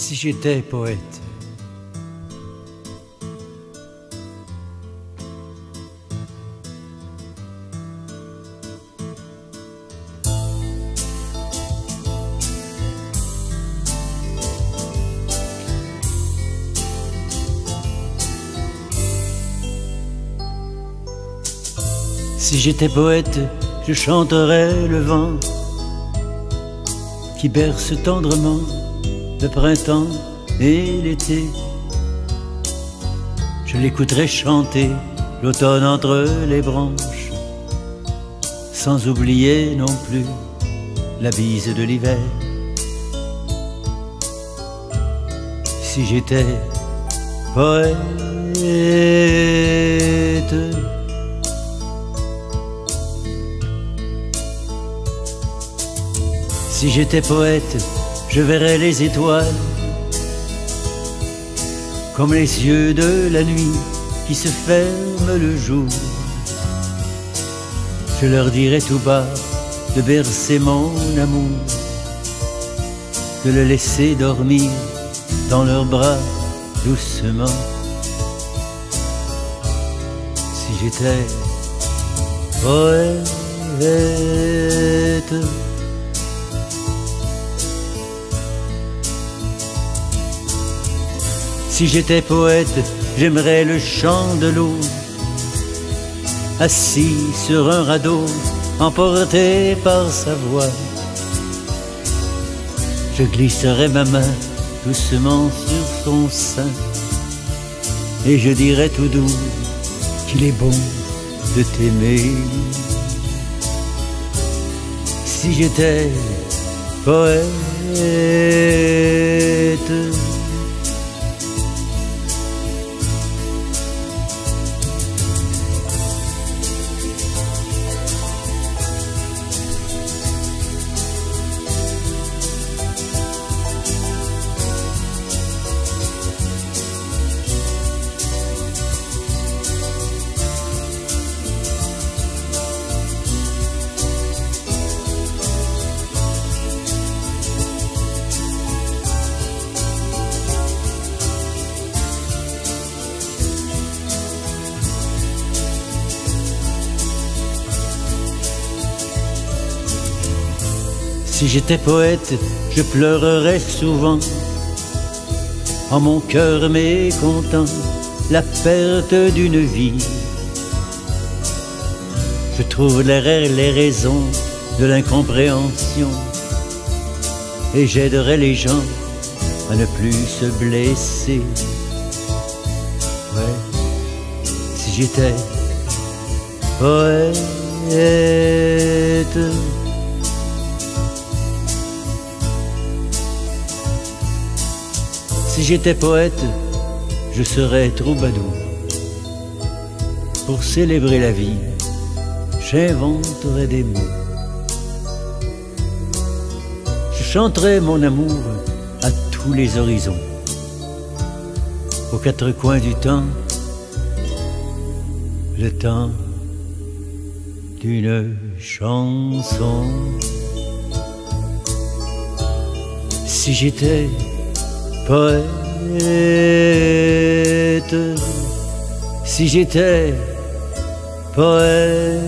si j'étais poète. Si j'étais poète, je chanterais le vent qui berce tendrement le printemps et l'été. Je l'écouterais chanter l'automne entre les branches, sans oublier non plus la bise de l'hiver. Si j'étais poète, si j'étais poète, je verrai les étoiles comme les yeux de la nuit qui se ferment le jour. Je leur dirai tout bas de bercer mon amour, de le laisser dormir dans leurs bras doucement. Si j'étais poète, Si j'étais poète, j'aimerais le chant de l'eau, assis sur un radeau, emporté par sa voix. Je glisserais ma main doucement sur son sein, et je dirais tout doux qu'il est bon de t'aimer. Si j'étais poète, Si j'étais poète, je pleurerais souvent en mon cœur mécontent la perte d'une vie. Je trouverais les raisons de l'incompréhension et j'aiderais les gens à ne plus se blesser. Ouais, si j'étais poète. Si j'étais poète, je serais troubadour. Pour célébrer la vie, j'inventerais des mots. Je chanterais mon amour à tous les horizons. Aux quatre coins du temps, le temps d'une chanson. Si j'étais poète, si j'étais poète.